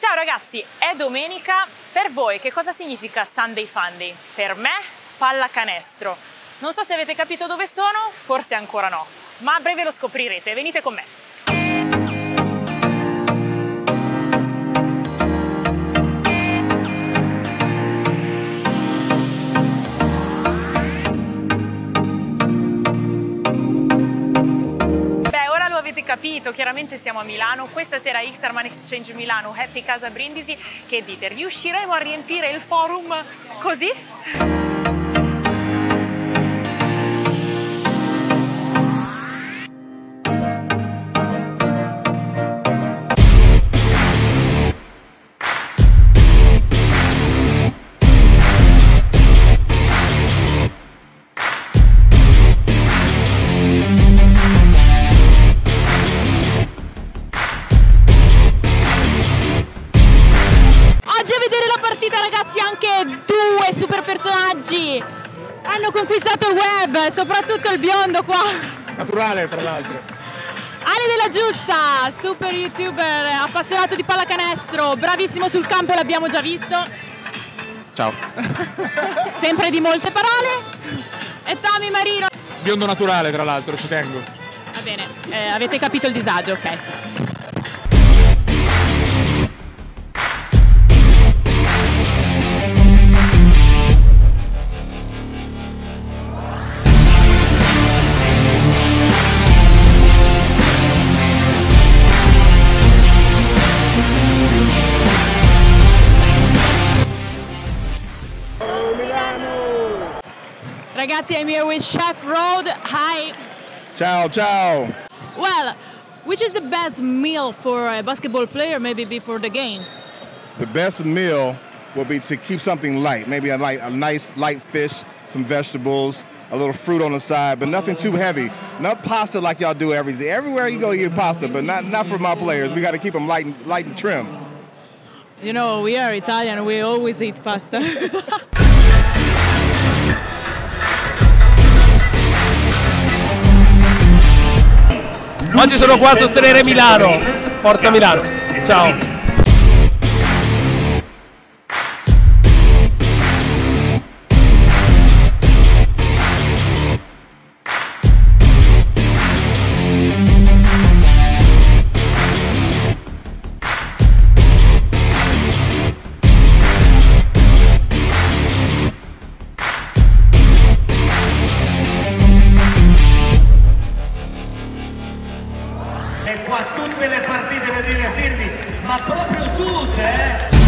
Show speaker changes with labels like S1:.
S1: Ciao ragazzi, è domenica. Per voi che cosa significa Sunday Funday? Per me, pallacanestro. Non so se avete capito dove sono, forse ancora no, ma a breve lo scoprirete. Venite con me. Capito, chiaramente siamo a Milano, questa sera X Arman Exchange Milano, Happy Casa Brindisi, che dite, riusciremo a riempire il forum così? Personaggi hanno conquistato il web, soprattutto il biondo qua.
S2: Naturale, tra l'altro.
S1: Ale della Giusta, super youtuber, appassionato di pallacanestro, bravissimo sul campo, l'abbiamo già visto.
S2: Ciao.
S1: Sempre di molte parole. E Tommy Marino.
S2: Biondo naturale, tra l'altro, ci tengo.
S1: Va bene, eh, avete capito il disagio, ok. Ragazzi, I'm here with Chef Road. Hi.
S3: Ciao, ciao.
S1: Well, which is the best meal for a basketball player maybe before the game?
S3: The best meal will be to keep something light, maybe a, light, a nice light fish, some vegetables, a little fruit on the side, but nothing too heavy. Not pasta like y'all do every day. Everywhere you go, you get pasta, but not, not for my players. We got to keep them light and, light and trim.
S1: You know, we are Italian. We always eat pasta.
S2: Oggi sono qua a sostenere Milano. Forza Milano. Ciao.
S4: E qua tutte le partite per divertirvi, ma proprio tutte, eh?